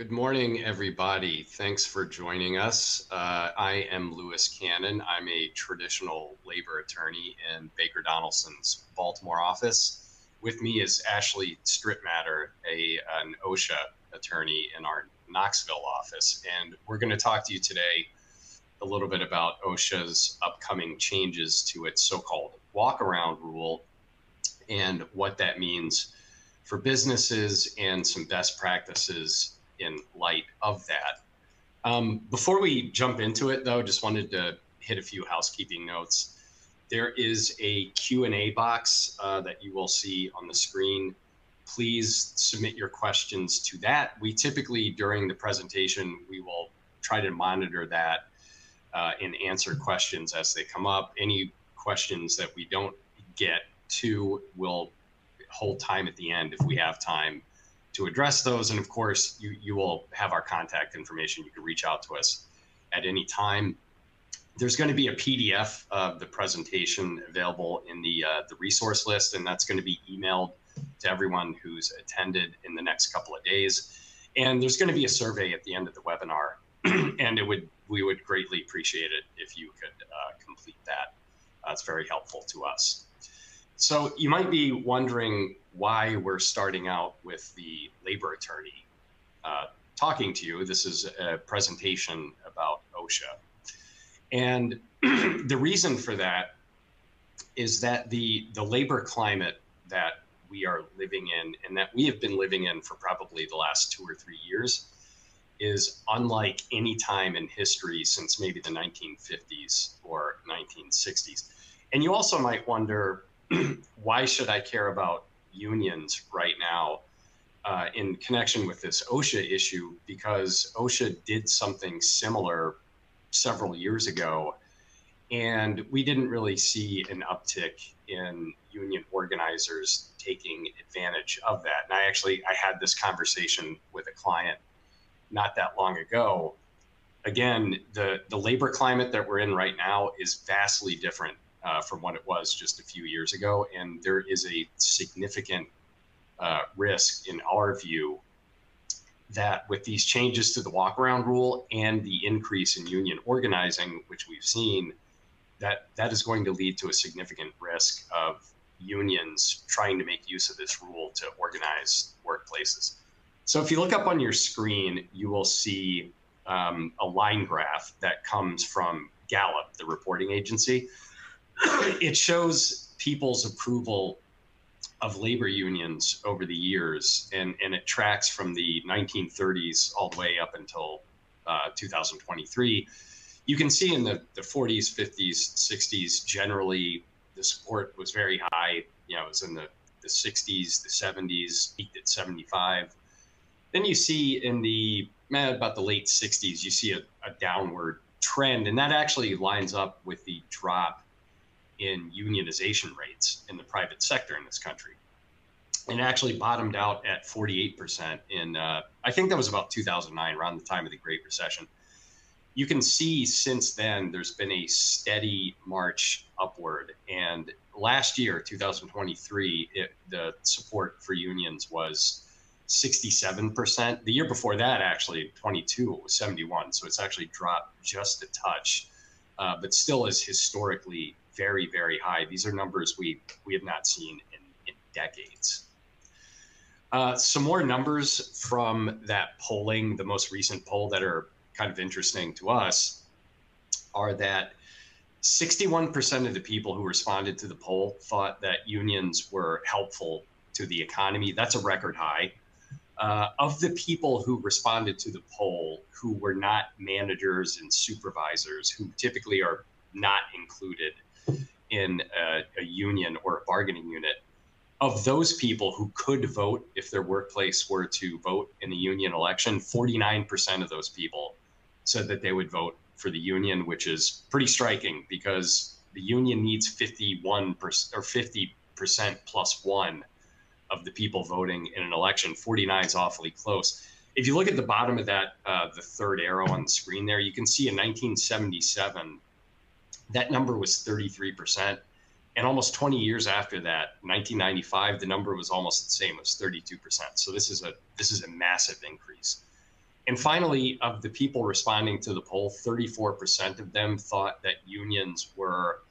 Good morning, everybody. Thanks for joining us. Uh, I am Lewis Cannon. I'm a traditional labor attorney in Baker Donelson's Baltimore office. With me is Ashley Strittmatter, a, an OSHA attorney in our Knoxville office. And we're going to talk to you today a little bit about OSHA's upcoming changes to its so called walk around rule and what that means for businesses and some best practices in light of that. Um, before we jump into it, though, just wanted to hit a few housekeeping notes. There is a Q&A box uh, that you will see on the screen. Please submit your questions to that. We typically, during the presentation, we will try to monitor that uh, and answer questions as they come up. Any questions that we don't get to, we'll hold time at the end if we have time to address those. And of course, you, you will have our contact information. You can reach out to us at any time. There's going to be a PDF of the presentation available in the, uh, the resource list, and that's going to be emailed to everyone who's attended in the next couple of days. And there's going to be a survey at the end of the webinar, and it would we would greatly appreciate it if you could uh, complete that. Uh, it's very helpful to us. So you might be wondering why we're starting out with the labor attorney uh, talking to you. This is a presentation about OSHA. And the reason for that is that the, the labor climate that we are living in and that we have been living in for probably the last two or three years is unlike any time in history since maybe the 1950s or 1960s. And you also might wonder, why should I care about unions right now uh, in connection with this OSHA issue? Because OSHA did something similar several years ago, and we didn't really see an uptick in union organizers taking advantage of that. And I actually I had this conversation with a client not that long ago. Again, the the labor climate that we're in right now is vastly different uh, from what it was just a few years ago. And there is a significant uh, risk, in our view, that with these changes to the walk-around rule and the increase in union organizing, which we've seen, that that is going to lead to a significant risk of unions trying to make use of this rule to organize workplaces. So if you look up on your screen, you will see um, a line graph that comes from Gallup, the reporting agency. it shows people's approval of labor unions over the years, and, and it tracks from the 1930s all the way up until uh, 2023. You can see in the, the 40s, 50s, 60s, generally the support was very high. You know, it was in the, the 60s, the 70s, peaked at 75. Then you see in the about the late 60s, you see a, a downward trend, and that actually lines up with the drop in unionization rates in the private sector in this country. And actually bottomed out at 48% in, uh, I think that was about 2009, around the time of the Great Recession. You can see since then there's been a steady march upward. And last year, 2023, it, the support for unions was 67%. The year before that, actually, 22, it was 71. So it's actually dropped just a touch, uh, but still is historically very, very high. These are numbers we, we have not seen in, in decades. Uh, some more numbers from that polling, the most recent poll that are kind of interesting to us, are that 61% of the people who responded to the poll thought that unions were helpful to the economy. That's a record high. Uh, of the people who responded to the poll who were not managers and supervisors, who typically are not included in a, a union or a bargaining unit, of those people who could vote if their workplace were to vote in a union election, 49% of those people said that they would vote for the union, which is pretty striking because the union needs 51% or 50% plus one of the people voting in an election. 49 is awfully close. If you look at the bottom of that, uh, the third arrow on the screen there, you can see in 1977, that number was 33%. And almost 20 years after that, 1995, the number was almost the same. It was 32%. So this is a this is a massive increase And finally, of the people responding to the poll, 34% of them thought that unions were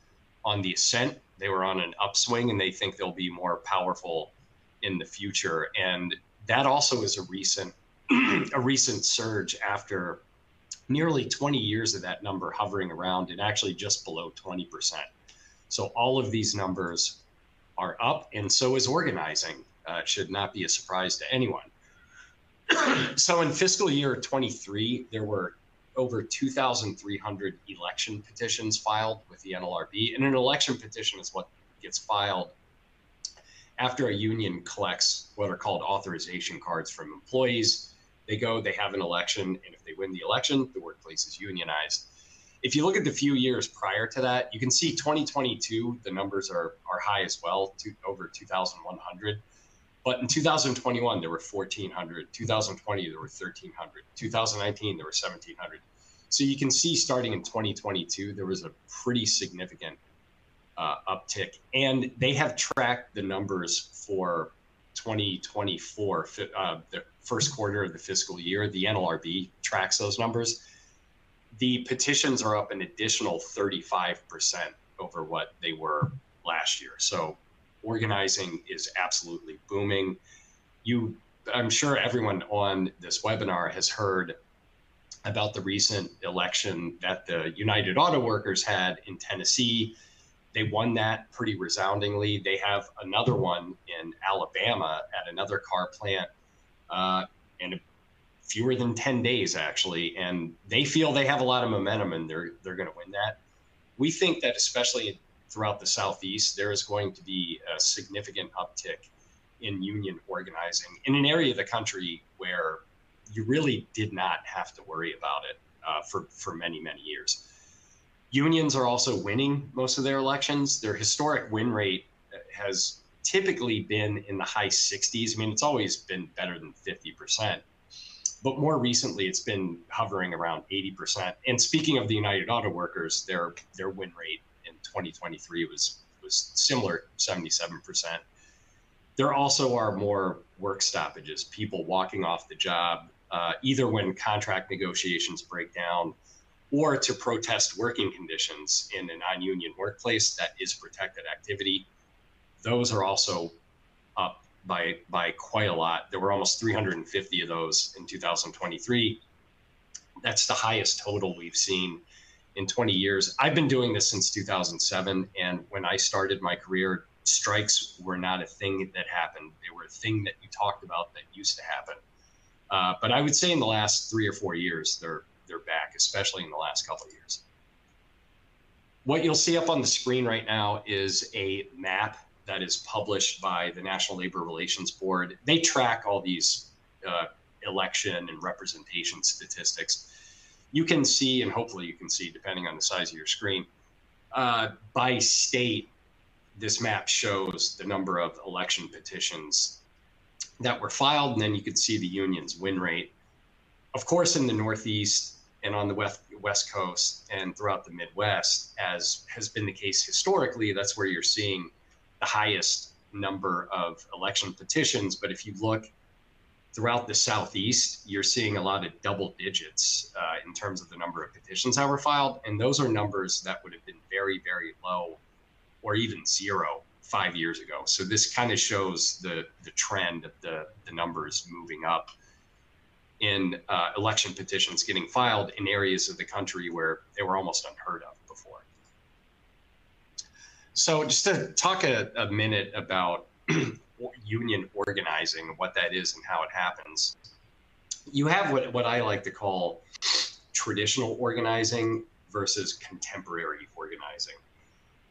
on the ascent. They were on an upswing and they think they'll be more powerful in the future. And that also is a recent a recent surge after nearly 20 years of that number hovering around and actually just below 20%. So all of these numbers are up, and so is organizing. Uh, should not be a surprise to anyone. so in fiscal year 23, there were over 2,300 election petitions filed with the NLRB. And an election petition is what gets filed after a union collects what are called authorization cards from employees. They go, they have an election, and if they win the election, the workplace is unionized. If you look at the few years prior to that, you can see 2022, the numbers are, are high as well, to over 2,100. But in 2021, there were 1,400. 2020, there were 1,300. 2019, there were 1,700. So you can see starting in 2022, there was a pretty significant uh, uptick. And they have tracked the numbers for 2024, uh, first quarter of the fiscal year. The NLRB tracks those numbers. The petitions are up an additional 35% over what they were last year. So organizing is absolutely booming. You, I'm sure everyone on this webinar has heard about the recent election that the United Auto Workers had in Tennessee. They won that pretty resoundingly. They have another one in Alabama at another car plant uh, in fewer than 10 days, actually. And they feel they have a lot of momentum and they're, they're going to win that. We think that, especially throughout the Southeast, there is going to be a significant uptick in union organizing in an area of the country where you really did not have to worry about it uh, for, for many, many years. Unions are also winning most of their elections. Their historic win rate has typically been in the high 60s. I mean, it's always been better than 50%. But more recently, it's been hovering around 80%. And speaking of the United Auto Workers, their their win rate in 2023 was was similar, 77%. There also are more work stoppages, people walking off the job, uh, either when contract negotiations break down or to protest working conditions in a non union workplace that is protected activity. Those are also up by, by quite a lot. There were almost 350 of those in 2023. That's the highest total we've seen in 20 years. I've been doing this since 2007. And when I started my career, strikes were not a thing that happened. They were a thing that you talked about that used to happen. Uh, but I would say in the last three or four years, they're they're back, especially in the last couple of years. What you'll see up on the screen right now is a map that is published by the National Labor Relations Board. They track all these uh, election and representation statistics. You can see, and hopefully you can see, depending on the size of your screen, uh, by state, this map shows the number of election petitions that were filed, and then you can see the union's win rate. Of course, in the Northeast, and on the west west coast and throughout the Midwest, as has been the case historically, that's where you're seeing the highest number of election petitions. But if you look throughout the Southeast, you're seeing a lot of double digits uh, in terms of the number of petitions that were filed, and those are numbers that would have been very, very low, or even zero five years ago. So this kind of shows the the trend of the the numbers moving up in uh, election petitions getting filed in areas of the country where they were almost unheard of. So, just to talk a, a minute about union organizing, what that is, and how it happens, you have what, what I like to call traditional organizing versus contemporary organizing.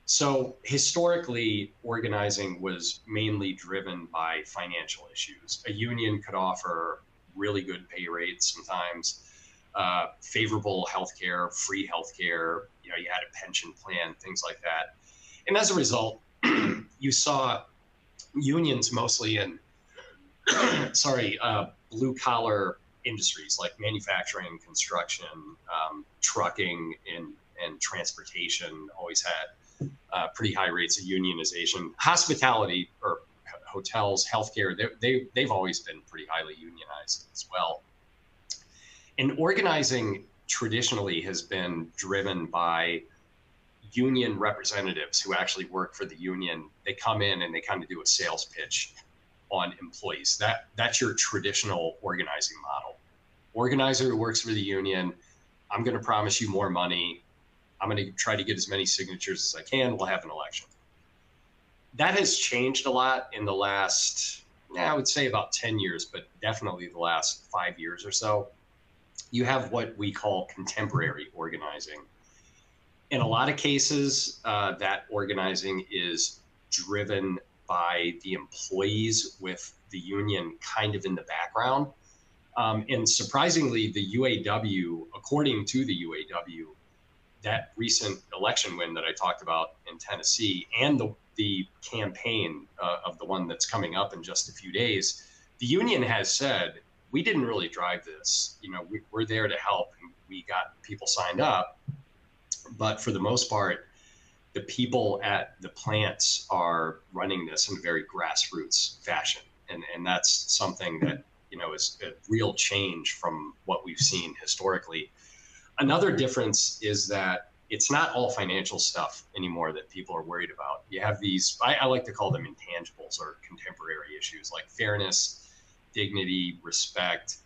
So, historically, organizing was mainly driven by financial issues. A union could offer really good pay rates sometimes, uh, favorable healthcare, free healthcare. You know, you had a pension plan, things like that. And as a result, you saw unions mostly in, sorry, uh, blue collar industries like manufacturing, construction, um, trucking, and, and transportation always had uh, pretty high rates of unionization. Hospitality or hotels, healthcare, they, they, they've always been pretty highly unionized as well. and organizing traditionally has been driven by union representatives who actually work for the union. They come in and they kind of do a sales pitch on employees. That that's your traditional organizing model. Organizer who works for the union, I'm going to promise you more money. I'm going to try to get as many signatures as I can. We'll have an election. That has changed a lot in the last, yeah, I would say about 10 years, but definitely the last five years or so. You have what we call contemporary organizing. In a lot of cases, uh, that organizing is driven by the employees with the union kind of in the background. Um, and surprisingly, the UAW, according to the UAW, that recent election win that I talked about in Tennessee and the, the campaign uh, of the one that's coming up in just a few days, the union has said, we didn't really drive this. You know, we, we're there to help and we got people signed up. But for the most part, the people at the plants are running this in a very grassroots fashion. And, and that's something that, you know, is a real change from what we've seen historically. Another difference is that it's not all financial stuff anymore that people are worried about. You have these, I, I like to call them intangibles or contemporary issues like fairness, dignity, respect,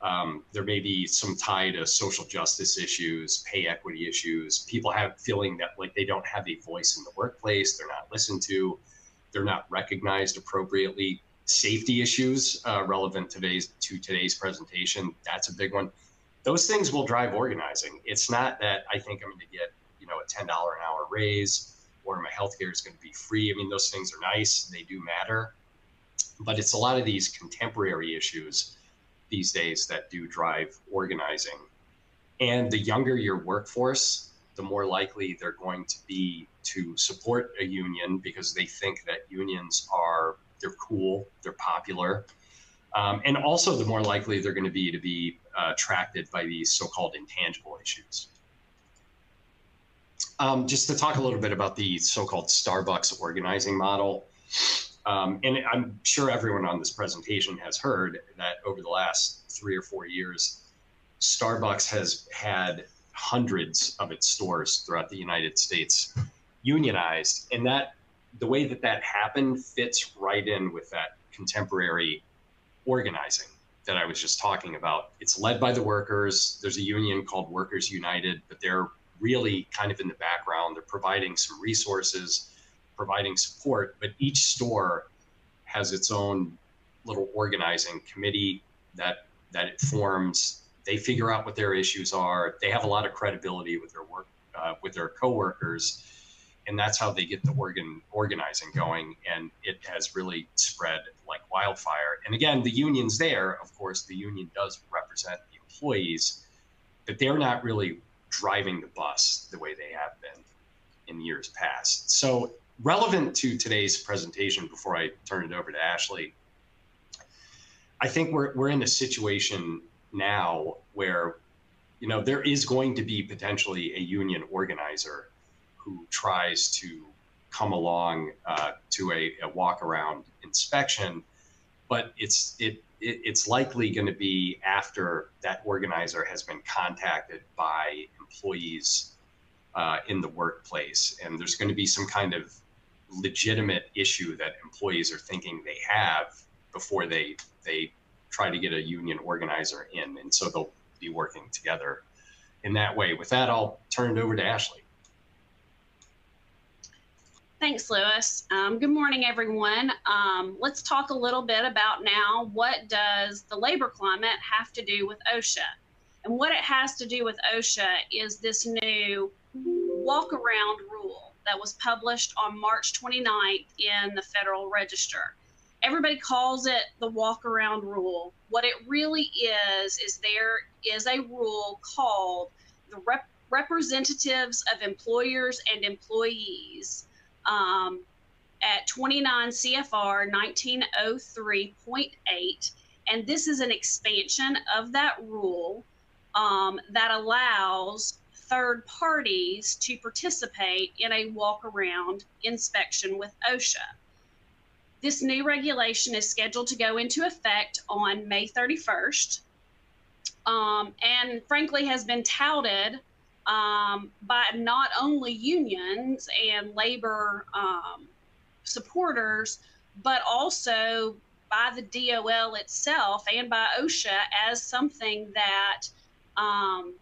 um, there may be some tie to social justice issues, pay equity issues. People have feeling that like they don't have a voice in the workplace, they're not listened to, they're not recognized appropriately. Safety issues uh, relevant to today's to today's presentation, that's a big one. Those things will drive organizing. It's not that I think I'm going to get you know a ten dollar an hour raise or my healthcare is going to be free. I mean, those things are nice, they do matter, but it's a lot of these contemporary issues these days that do drive organizing. And the younger your workforce, the more likely they're going to be to support a union because they think that unions are they're cool, they're popular, um, and also the more likely they're going to be to be uh, attracted by these so-called intangible issues. Um, just to talk a little bit about the so-called Starbucks organizing model. Um, and I'm sure everyone on this presentation has heard that over the last three or four years, Starbucks has had hundreds of its stores throughout the United States unionized. And that the way that that happened fits right in with that contemporary organizing that I was just talking about. It's led by the workers. There's a union called Workers United, but they're really kind of in the background. They're providing some resources providing support, but each store has its own little organizing committee that that it forms. They figure out what their issues are. They have a lot of credibility with their work uh, with their coworkers, and that's how they get the organ organizing going. And it has really spread like wildfire. And again, the union's there. Of course, the union does represent the employees, but they're not really driving the bus the way they have been in years past. So relevant to today's presentation before I turn it over to Ashley, I think we're, we're in a situation now where, you know, there is going to be potentially a union organizer who tries to come along uh, to a, a walk around inspection, but it's it, it it's likely going to be after that organizer has been contacted by employees uh, in the workplace, and there's going to be some kind of legitimate issue that employees are thinking they have before they they try to get a union organizer in, and so they'll be working together in that way. With that, I'll turn it over to Ashley. Thanks, Lewis. Um, good morning, everyone. Um, let's talk a little bit about now what does the labor climate have to do with OSHA? And what it has to do with OSHA is this new walk around rule that was published on March 29th in the Federal Register. Everybody calls it the walk around rule. What it really is, is there is a rule called the rep- representatives of employers and employees um, at 29 CFR 1903.8. And this is an expansion of that rule um, that allows third parties to participate in a walk around inspection with OSHA. This new regulation is scheduled to go into effect on May 31st. um, and frankly has been touted um, by not only unions and labor um, supporters, but also by the DOL itself and by OSHA as something that um,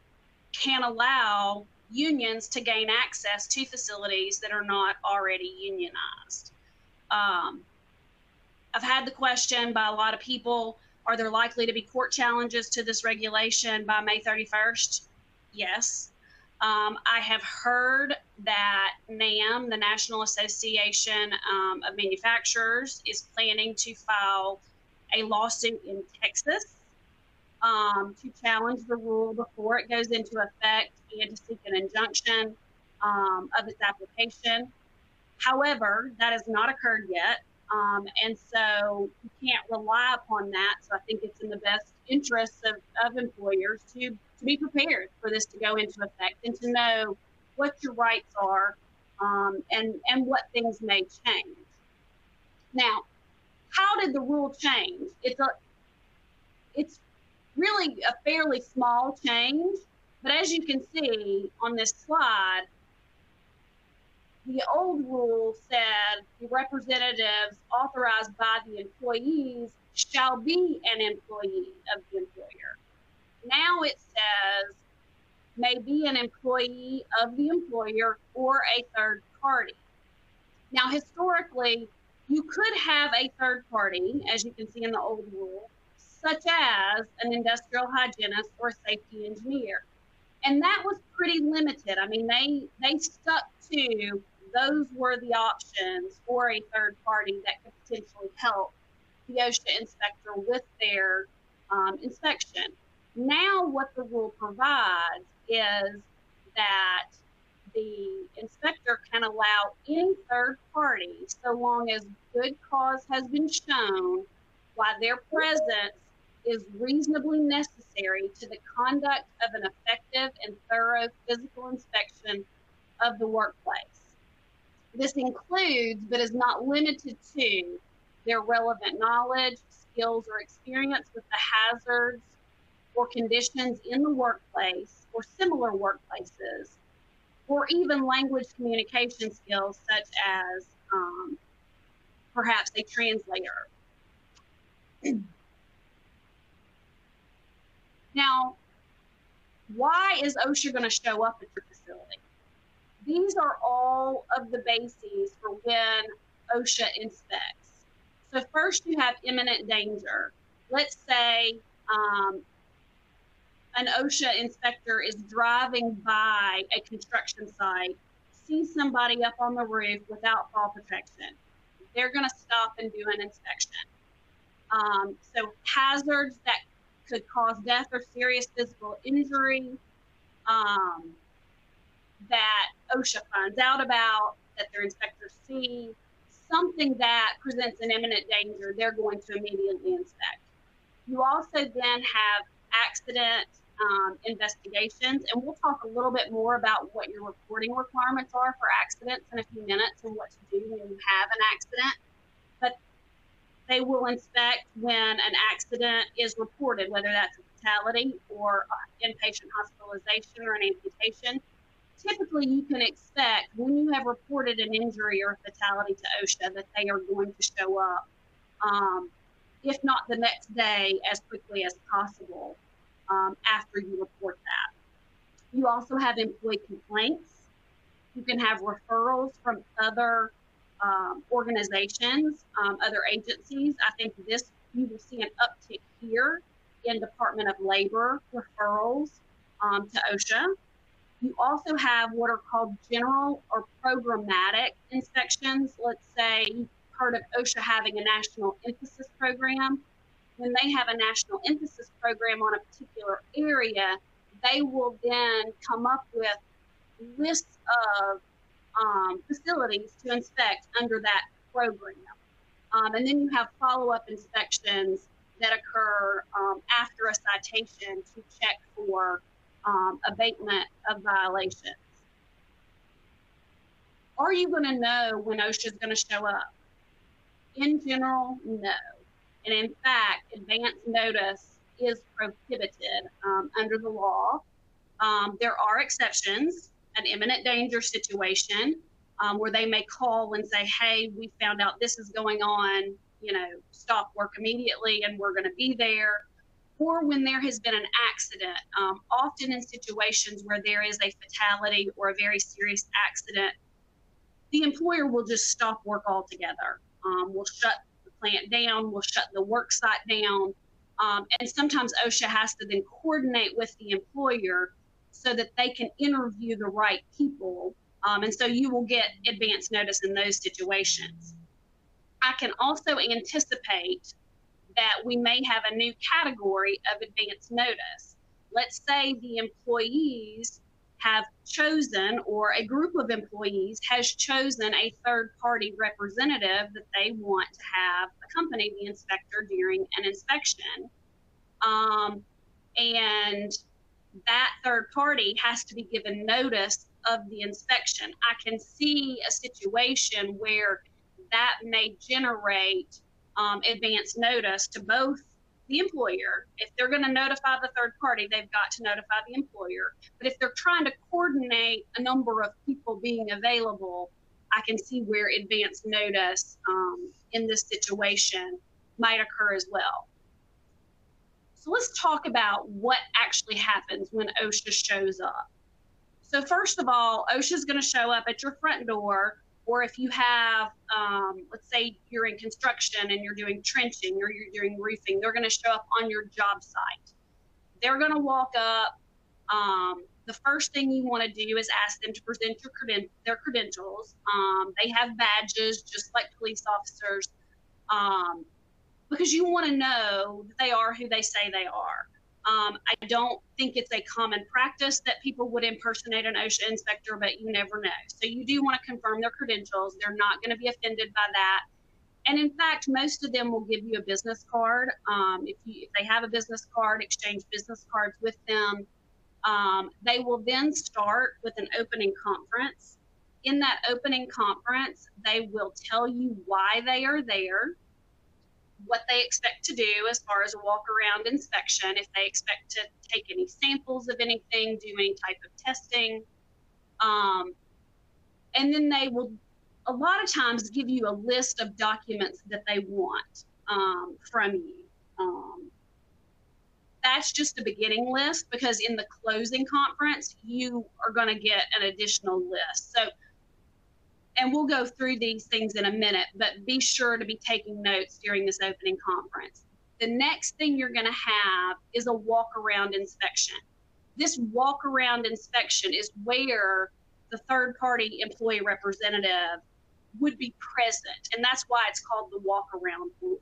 can allow unions to gain access to facilities that are not already unionized. Um, I've had the question by a lot of people are there likely to be court challenges to this regulation by May 31st? Yes. Um, I have heard that NAM, the National Association um, of Manufacturers, is planning to file a lawsuit in Texas um, to challenge the rule before it goes into effect and to seek an injunction um, of its application. However, that has not occurred yet. Um, and so you can't rely upon that. So I think it's in the best interest of, of employers to, to be prepared for this to go into effect and to know what your rights are um, and, and what things may change. Now, how did the rule change? It's a it's really a fairly small change, but as you can see on this slide, the old rule said the representatives authorized by the employees shall be an employee of the employer. Now it says may be an employee of the employer or a third party. Now, historically, you could have a third party, as you can see in the old rule, such as an industrial hygienist or safety engineer. And that was pretty limited. I mean, they they stuck to those were the options for a third party that could potentially help the OSHA inspector with their um, inspection. Now, what the rule provides is that the inspector can allow any third party, so long as good cause has been shown, why their presence is reasonably necessary to the conduct of an effective and thorough physical inspection of the workplace. This includes, but is not limited to, their relevant knowledge, skills, or experience with the hazards or conditions in the workplace or similar workplaces, or even language communication skills such as um, perhaps a translator. now, why is OSHA going to show up at your facility? These are all of the bases for when OSHA inspects. So first you have imminent danger. Let's say um, an OSHA inspector is driving by a construction site, sees somebody up on the roof without fall protection. They're going to stop and do an inspection. Um, so hazards that could cause death or serious physical injury, um, that OSHA finds out about, that their inspectors see, something that presents an imminent danger, they're going to immediately inspect. You also then have accident um, investigations, and we'll talk a little bit more about what your reporting requirements are for accidents in a few minutes and what to do when you have an accident. But they will inspect when an accident is reported, whether that's a fatality or uh, inpatient hospitalization or an amputation typically you can expect when you have reported an injury or a fatality to OSHA that they are going to show up, um, if not the next day, as quickly as possible um, after you report that. You also have employee complaints. You can have referrals from other um, organizations, um, other agencies. I think this you will see an uptick here in Department of Labor referrals um, to OSHA. You also have what are called general or programmatic inspections. Let's say you've heard of OSHA having a national emphasis program. When they have a national emphasis program on a particular area, they will then come up with lists of um, facilities to inspect under that program. Um, and then you have follow up inspections that occur um, after a citation to check for um, abatement of violations. Are you going to know when OSHA is going to show up? In general, no. And in fact, advance notice is prohibited um, under the law. Um, there are exceptions, an imminent danger situation um, where they may call and say, hey, we found out this is going on, you know, stop work immediately and we're going to be there. Or when there has been an accident, um, often in situations where there is a fatality or a very serious accident, the employer will just stop work altogether. Um, will shut the plant down, we'll shut the work site down. Um, and sometimes OSHA has to then coordinate with the employer so that they can interview the right people. Um, and so you will get advance notice in those situations. I can also anticipate that we may have a new category of advance notice. Let's say the employees have chosen, or a group of employees has chosen a third party representative that they want to have accompany the inspector during an inspection. Um, and that third party has to be given notice of the inspection. I can see a situation where that may generate um, advance notice to both the employer. If they're going to notify the third party, they've got to notify the employer. But if they're trying to coordinate a number of people being available, I can see where advance notice um, in this situation might occur as well. So let's talk about what actually happens when OSHA shows up. So first of all, OSHA is going to show up at your front door, or if you have, um, let's say you're in construction and you're doing trenching or you're doing roofing, they're going to show up on your job site. They're going to walk up. Um, the first thing you want to do is ask them to present your creden- their credentials. Um, they have badges, just like police officers. Um, because you want to know that they are who they say they are. Um, I don't think it's a common practice that people would impersonate an OSHA inspector, but you never know. So you do want to confirm their credentials. They're not going to be offended by that. And in fact, most of them will give you a business card. Um, if, you, if they have a business card, exchange business cards with them. Um, they will then start with an opening conference. In that opening conference, they will tell you why they are there what they expect to do as far as a walk around inspection, if they expect to take any samples of anything, do any type of testing. Um, and then they will, a lot of times, give you a list of documents that they want um, from you. Um, that's just a beginning list because in the closing conference, you are going to get an additional list. So and we'll go through these things in a minute, but be sure to be taking notes during this opening conference. The next thing you're going to have is a walk around inspection. This walk around inspection is where the third party employee representative would be present, and that's why it's called the walk around rule.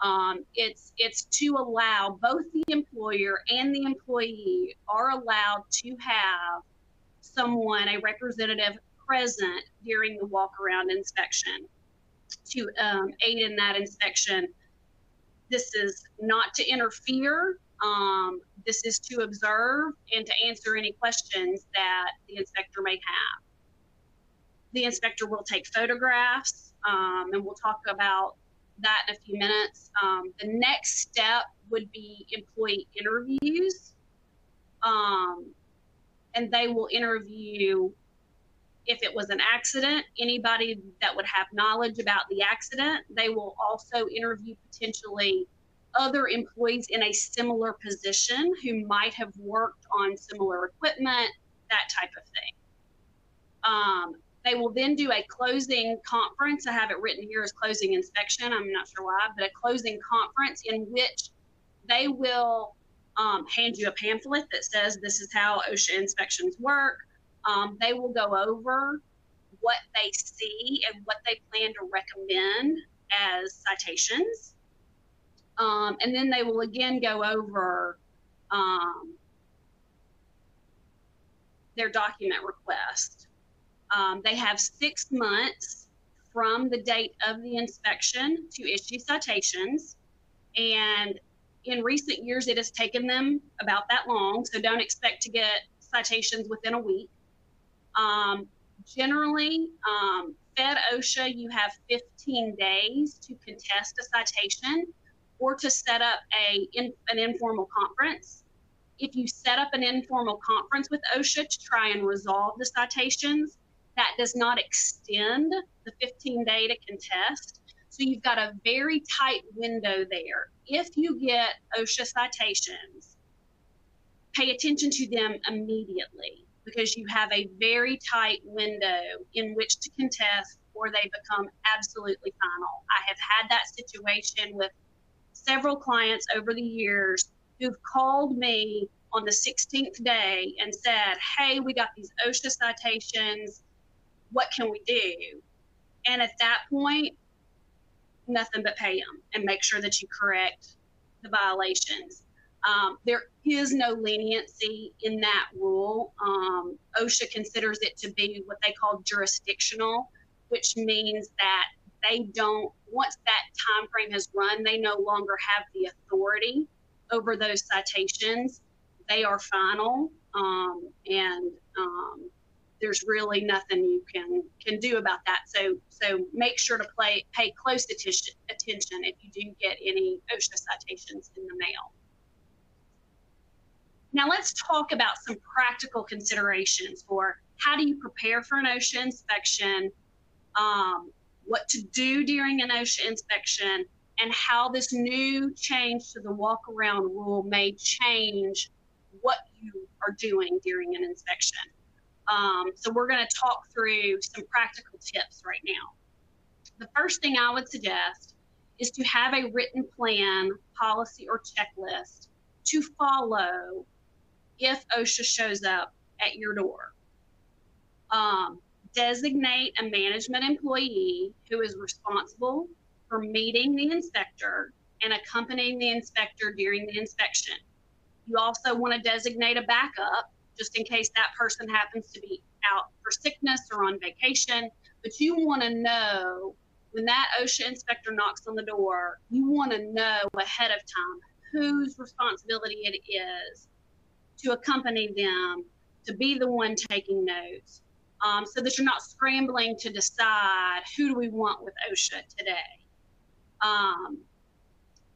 Um, it's it's to allow both the employer and the employee are allowed to have someone, a representative present during the walk around inspection to um, aid in that inspection. This is not to interfere. Um, this is to observe and to answer any questions that the inspector may have. The inspector will take photographs, um, and we'll talk about that in a few minutes. Um, the next step would be employee interviews. Um, and they will interview if it was an accident, anybody that would have knowledge about the accident, they will also interview potentially other employees in a similar position who might have worked on similar equipment, that type of thing. Um, they will then do a closing conference. I have it written here as closing inspection. I'm not sure why, but a closing conference in which they will um, hand you a pamphlet that says this is how OSHA inspections work. Um, they will go over what they see and what they plan to recommend as citations. Um, and then they will again go over um, their document request. Um, they have six months from the date of the inspection to issue citations. And in recent years, it has taken them about that long. So don't expect to get citations within a week. Um, generally, um, Fed OSHA, you have 15 days to contest a citation. or to set up a in, an informal conference. If you set up an informal conference with OSHA to try and resolve the citations, that does not extend the 15 day to contest. So you've got a very tight window there. If you get OSHA citations, pay attention to them immediately because you have a very tight window in which to contest or they become absolutely final. I have had that situation with several clients over the years who've called me on the 16th day and said, Hey, we got these OSHA citations. What can we do? And at that point, nothing but pay them and make sure that you correct the violations. Um, there is no leniency in that rule. Um, OSHA considers it to be what they call jurisdictional, which means that they don't, once that time frame has run, they no longer have the authority over those citations. They are final, um, and um, there's really nothing you can can do about that. So so make sure to play pay close attention attention if you do get any OSHA citations in the mail. Now let's talk about some practical considerations for how do you prepare for an OSHA inspection, um, what to do during an OSHA inspection, and how this new change to the walk around rule may change what you are doing during an inspection. Um, so we're going to talk through some practical tips right now. The first thing I would suggest is to have a written plan, policy, or checklist to follow if OSHA shows up at your door. Um, designate a management employee who is responsible for meeting the inspector and accompanying the inspector during the inspection. You also want to designate a backup just in case that person happens to be out for sickness or on vacation. But you want to know when that OSHA inspector knocks on the door, you want to know ahead of time whose responsibility it is to accompany them, to be the one taking notes, um, so that you're not scrambling to decide who do we want with OSHA today. Um,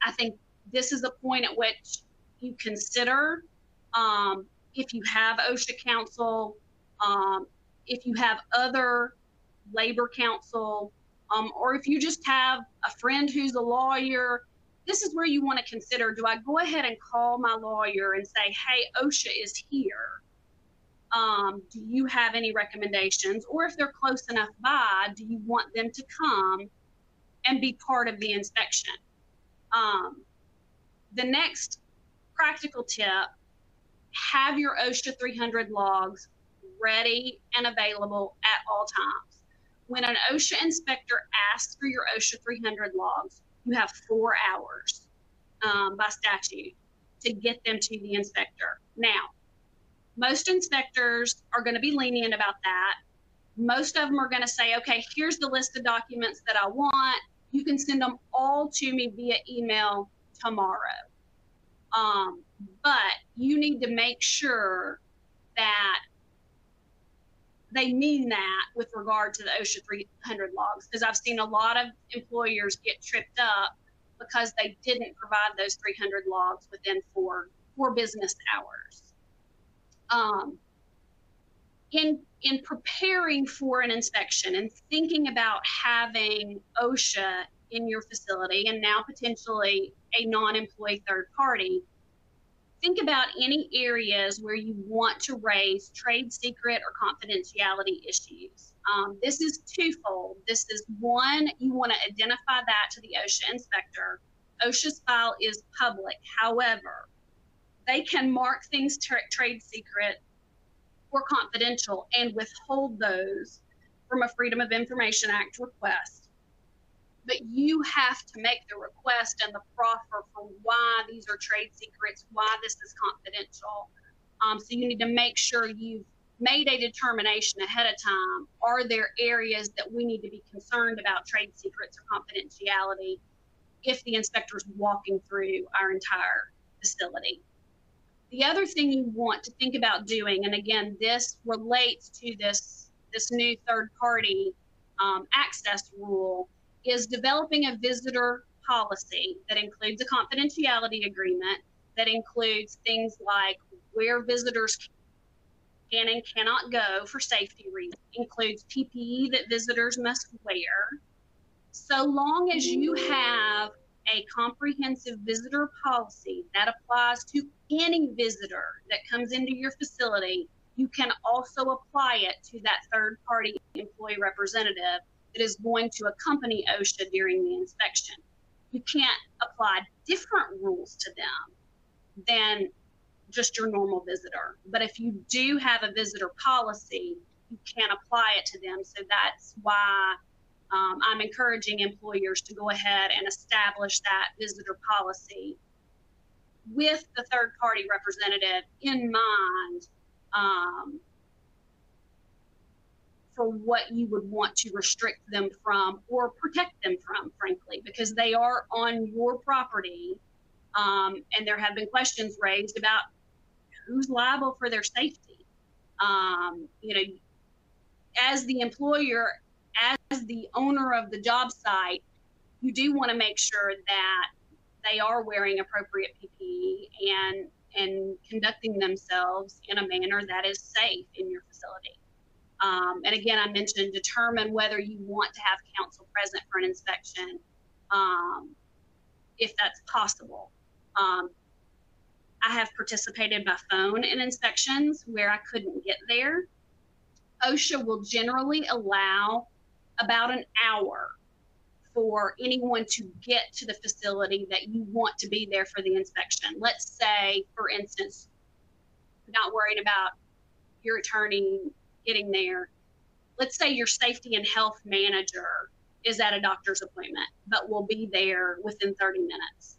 I think this is the point at which you consider um, if you have OSHA counsel, um, if you have other labor counsel, um, or if you just have a friend who's a lawyer this is where you want to consider do I go ahead and call my lawyer and say, hey, OSHA is here? Um, do you have any recommendations? Or if they're close enough by, do you want them to come and be part of the inspection? Um, the next practical tip have your OSHA 300 logs ready and available at all times. When an OSHA inspector asks for your OSHA 300 logs, you have four hours um, by statute to get them to the inspector. Now, most inspectors are going to be lenient about that. Most of them are going to say, okay, here's the list of documents that I want. You can send them all to me via email tomorrow. Um, but you need to make sure that they mean that with regard to the OSHA 300 logs because I've seen a lot of employers get tripped up because they didn't provide those 300 logs within four four business hours. Um, in in preparing for an inspection and thinking about having OSHA in your facility and now potentially a non-employee third party, think about any areas where you want to raise trade secret or confidentiality issues. Um, this is twofold. This is one, you want to identify that to the OSHA inspector. OSHA's file is public. However, they can mark things tra- trade secret or confidential and withhold those from a Freedom of Information Act request but you have to make the request and the proffer for why these are trade secrets, why this is confidential. Um, so you need to make sure you've made a determination ahead of time. Are there areas that we need to be concerned about trade secrets or confidentiality if the inspector is walking through our entire facility? The other thing you want to think about doing, and again, this relates to this this new third party um, access rule, is developing a visitor policy that includes a confidentiality agreement, that includes things like where visitors can and cannot go for safety reasons, includes PPE that visitors must wear. So long as you have a comprehensive visitor policy that applies to any visitor that comes into your facility, you can also apply it to that third party employee representative that is going to accompany OSHA during the inspection. You can't apply different rules to them than just your normal visitor. But if you do have a visitor policy, you can apply it to them. So that's why um, I'm encouraging employers to go ahead and establish that visitor policy with the third party representative in mind um, for what you would want to restrict them from or protect them from, frankly, because they are on your property. Um, and there have been questions raised about who's liable for their safety. Um, you know, as the employer, as the owner of the job site, you do want to make sure that they are wearing appropriate PPE and and conducting themselves in a manner that is safe in your facility. Um, and again, I mentioned determine whether you want to have counsel present for an inspection, um, if that's possible. Um, I have participated by phone in inspections where I couldn't get there. OSHA will generally allow about an hour for anyone to get to the facility that you want to be there for the inspection. Let's say, for instance, not worried about your attorney getting there. Let's say your safety and health manager is at a doctor's appointment, but will be there within 30 minutes.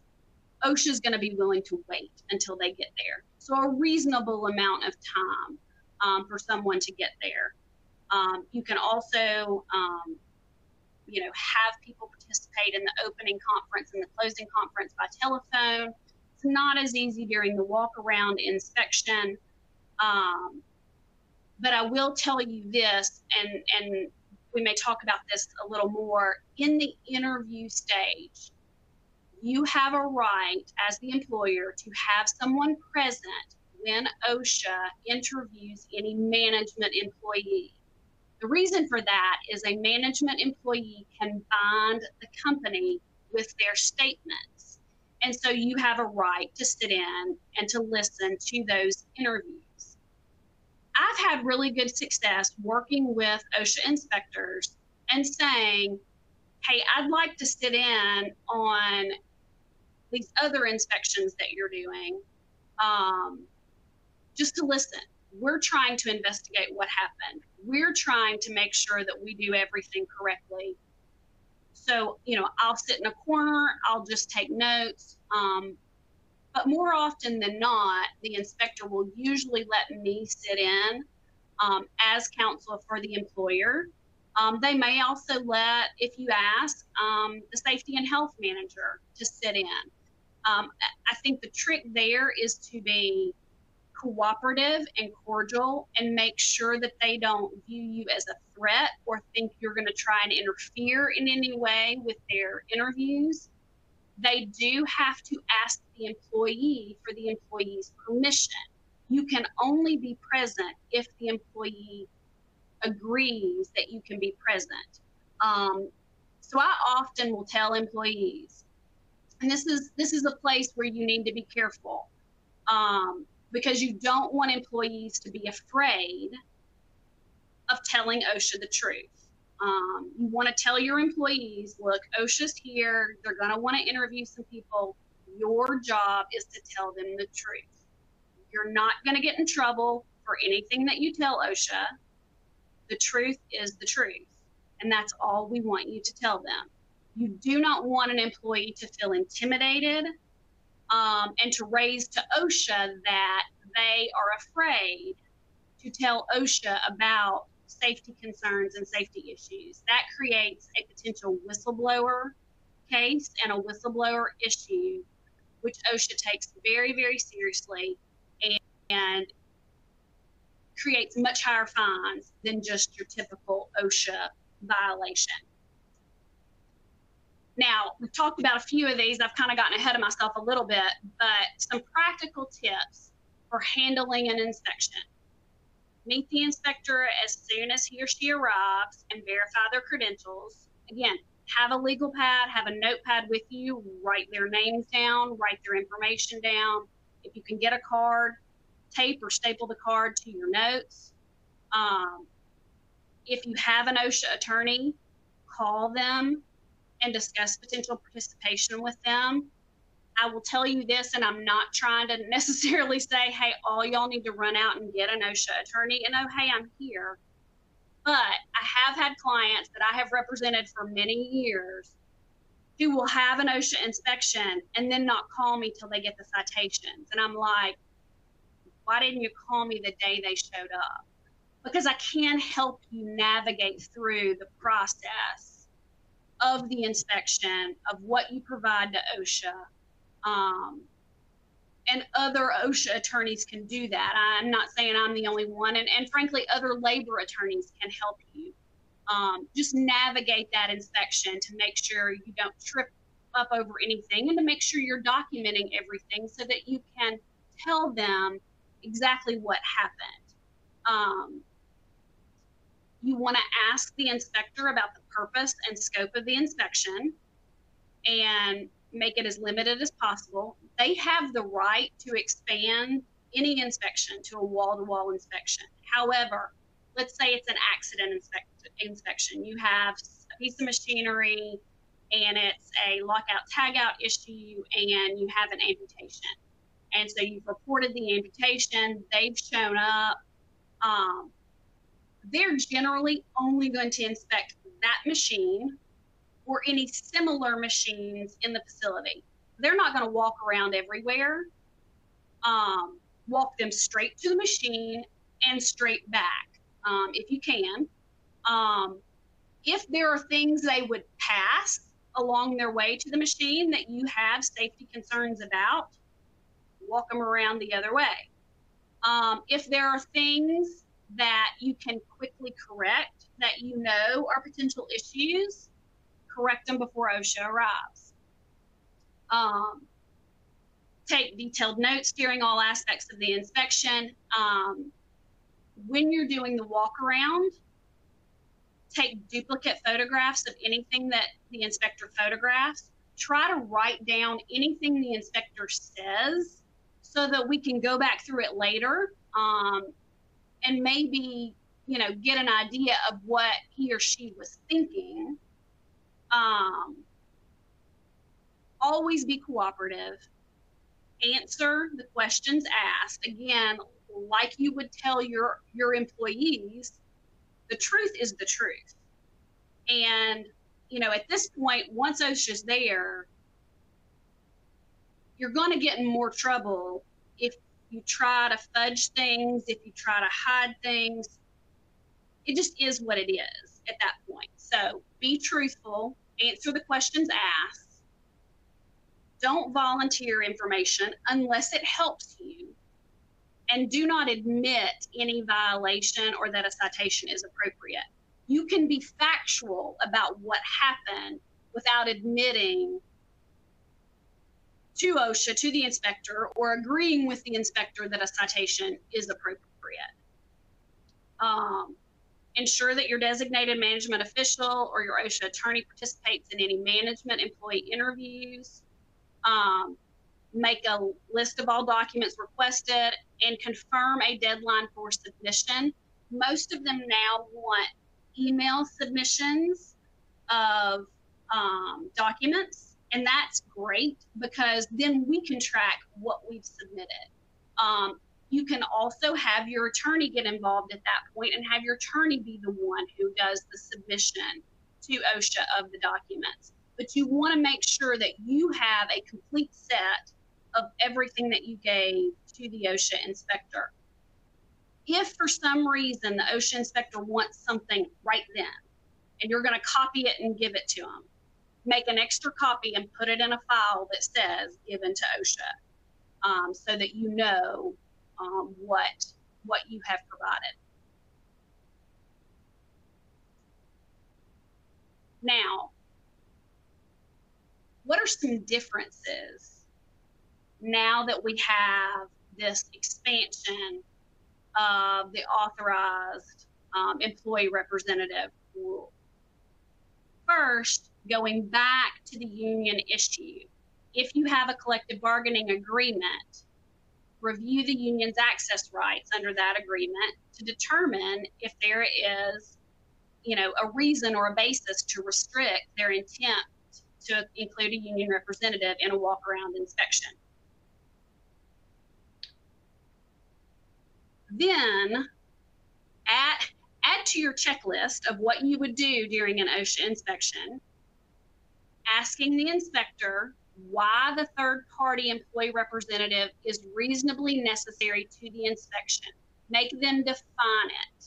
OSHA is going to be willing to wait until they get there. So, a reasonable amount of time um, for someone to get there. Um, you can also um, you know, have people participate in the opening conference and the closing conference by telephone. It's not as easy during the walk around inspection. Um, but I will tell you this, and, and we may talk about this a little more in the interview stage. You have a right as the employer to have someone present when OSHA interviews any management employee. The reason for that is a management employee can bind the company with their statements. And so you have a right to sit in and to listen to those interviews. I've had really good success working with OSHA inspectors and saying, hey, I'd like to sit in on these other inspections that you're doing um, just to listen we're trying to investigate what happened. We're trying to make sure that we do everything correctly. So, you know, I'll sit in a corner, I'll just take notes. Um, but more often than not, the inspector will usually let me sit in um, as counsel for the employer. Um, they may also let, if you ask, um, the safety and health manager to sit in. Um, I think the trick there is to be cooperative and cordial and make sure that they don't view you as a threat or think you're going to try and interfere in any way with their interviews. They do have to ask the employee for the employee's permission. You can only be present if the employee agrees that you can be present. Um, so I often will tell employees, and this is this is a place where you need to be careful. Um, because you don't want employees to be afraid of telling OSHA the truth. Um, you want to tell your employees, look, OSHA's here. They're going to want to interview some people. Your job is to tell them the truth. You're not going to get in trouble for anything that you tell OSHA. The truth is the truth. And that's all we want you to tell them. You do not want an employee to feel intimidated um, and to raise to OSHA that they are afraid to tell OSHA about safety concerns and safety issues. That creates a potential whistleblower case and a whistleblower issue, which OSHA takes very, very seriously and, and creates much higher fines than just your typical OSHA violation. now, we've talked about a few of these. I've kind of gotten ahead of myself a little bit, but some practical tips for handling an inspection. Meet the inspector as soon as he or she arrives and verify their credentials. Again, have a legal pad, have a notepad with you, write their names down, write their information down. If you can get a card, tape or staple the card to your notes. Um, if you have an OSHA attorney, call them and discuss potential participation with them. I will tell you this, and I'm not trying to necessarily say, hey, all y'all need to run out and get an OSHA attorney and oh, hey, I'm here. But I have had clients that I have represented for many years who will have an OSHA inspection and then not call me till they get the citations. And I'm like, why didn't you call me the day they showed up? Because I can help you navigate through the process of the inspection, of what you provide to OSHA. Um, and other OSHA attorneys can do that. I'm not saying I'm the only one, and, and frankly, other labor attorneys can help you um, just navigate that inspection to make sure you don't trip up over anything and to make sure you're documenting everything so that you can tell them exactly what happened. Um, you want to ask the inspector about the purpose and scope of the inspection and make it as limited as possible. They have the right to expand any inspection to a wall to wall inspection. However, let's say it's an accident inspect- inspection. You have a piece of machinery and it's a lockout tagout issue and you have an amputation. And so you've reported the amputation, they've shown up. Um, they're generally only going to inspect that machine or any similar machines in the facility. They're not going to walk around everywhere. Um, walk them straight to the machine and straight back um, if you can. Um, if there are things they would pass along their way to the machine that you have safety concerns about, walk them around the other way. Um, if there are things that you can quickly correct that you know are potential issues, correct them before OSHA arrives. Um, take detailed notes during all aspects of the inspection. Um, when you're doing the walk around, take duplicate photographs of anything that the inspector photographs. Try to write down anything the inspector says so that we can go back through it later um, and maybe, you know, get an idea of what he or she was thinking um, always be cooperative. Answer the questions asked. Again, like you would tell your your employees, the truth is the truth. And you know, at this point, once OSHA's there, you're going to get in more trouble if you try to fudge things, if you try to hide things. It just is what it is at that point. So be truthful, answer the questions asked. Don't volunteer information unless it helps you. And do not admit any violation or that a citation is appropriate. You can be factual about what happened without admitting to OSHA, to the inspector, or agreeing with the inspector that a citation is appropriate. Um, Ensure that your designated management official or your OSHA attorney participates in any management employee interviews. Um, make a list of all documents requested and confirm a deadline for submission. Most of them now want email submissions of um, documents, and that's great because then we can track what we've submitted. Um, you can also have your attorney get involved at that point and have your attorney be the one who does the submission to OSHA of the documents. But you want to make sure that you have a complete set of everything that you gave to the OSHA inspector. If for some reason the OSHA inspector wants something right then, and you're going to copy it and give it to them, make an extra copy and put it in a file that says given to OSHA um, so that you know um, what what you have provided. Now, what are some differences now that we have this expansion of the authorized um, employee representative rule? First, going back to the union issue, if you have a collective bargaining agreement, review the union's access rights under that agreement to determine if there is, you know, a reason or a basis to restrict their intent to include a union representative in a walk around inspection. Then add, add to your checklist of what you would do during an OSHA inspection, asking the inspector why the third party employee representative is reasonably necessary to the inspection. Make them define it.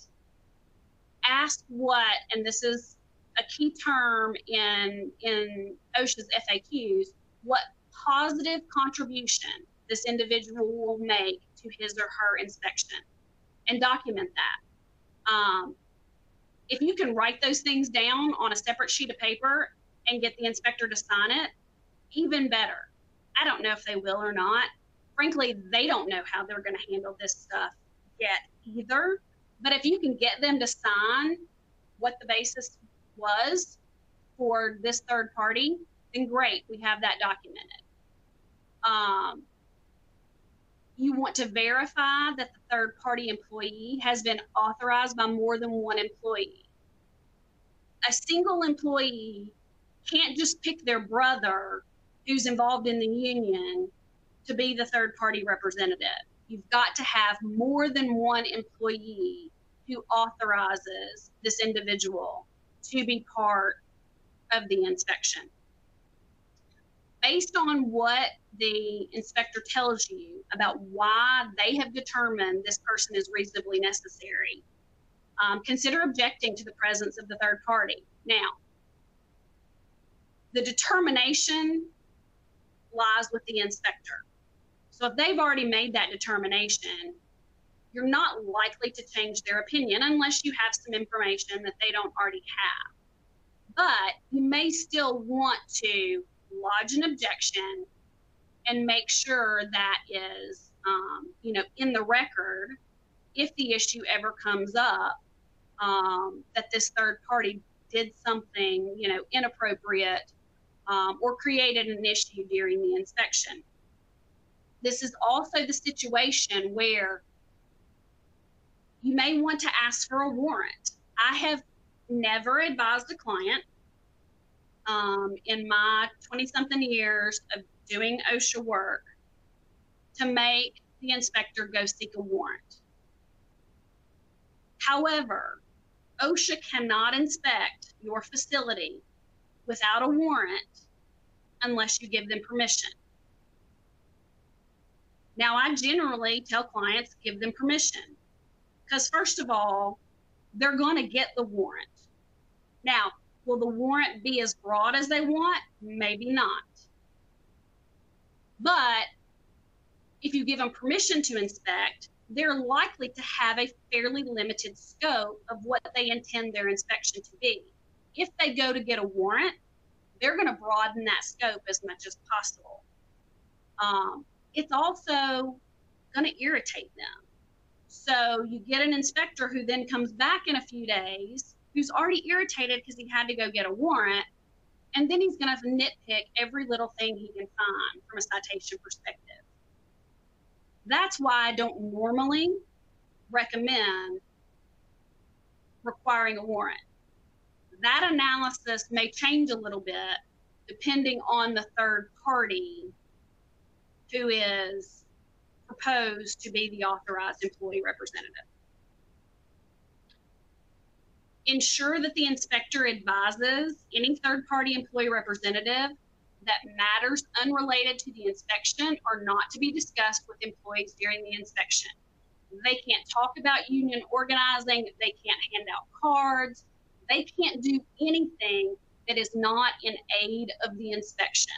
Ask what, and this is a key term in, in OSHA's FAQs, what positive contribution this individual will make to his or her inspection and document that. Um, if you can write those things down on a separate sheet of paper and get the inspector to sign it, even better. I don't know if they will or not. Frankly, they don't know how they're going to handle this stuff yet either. But if you can get them to sign what the basis was for this third party, then great, we have that documented. Um, you want to verify that the third party employee has been authorized by more than one employee. A single employee can't just pick their brother who's involved in the union to be the third party representative. You've got to have more than one employee who authorizes this individual to be part of the inspection. Based on what the inspector tells you about why they have determined this person is reasonably necessary, um, consider objecting to the presence of the third party. Now, the determination lies with the inspector. So if they've already made that determination, you're not likely to change their opinion unless you have some information that they don't already have. But you may still want to lodge an objection and make sure that is, um, you know, in the record if the issue ever comes up um, that this third party did something, you know, inappropriate um, or created an issue during the inspection. This is also the situation where you may want to ask for a warrant. I have never advised a client um, in my 20 something years of doing OSHA work to make the inspector go seek a warrant. However, OSHA cannot inspect your facility without a warrant unless you give them permission. Now, I generally tell clients give them permission because, first of all, they're going to get the warrant. Now, will the warrant be as broad as they want? Maybe not. But if you give them permission to inspect, they're likely to have a fairly limited scope of what they intend their inspection to be if they go to get a warrant, they're going to broaden that scope as much as possible. Um, it's also going to irritate them. So you get an inspector who then comes back in a few days who's already irritated because he had to go get a warrant. And then he's going to nitpick every little thing he can find from a citation perspective. That's why I don't normally recommend requiring a warrant that analysis may change a little bit depending on the third party who is proposed to be the authorized employee representative. Ensure that the inspector advises any third party employee representative that matters unrelated to the inspection are not to be discussed with employees during the inspection. They can't talk about union organizing, they can't hand out cards, they can't do anything that is not in aid of the inspection.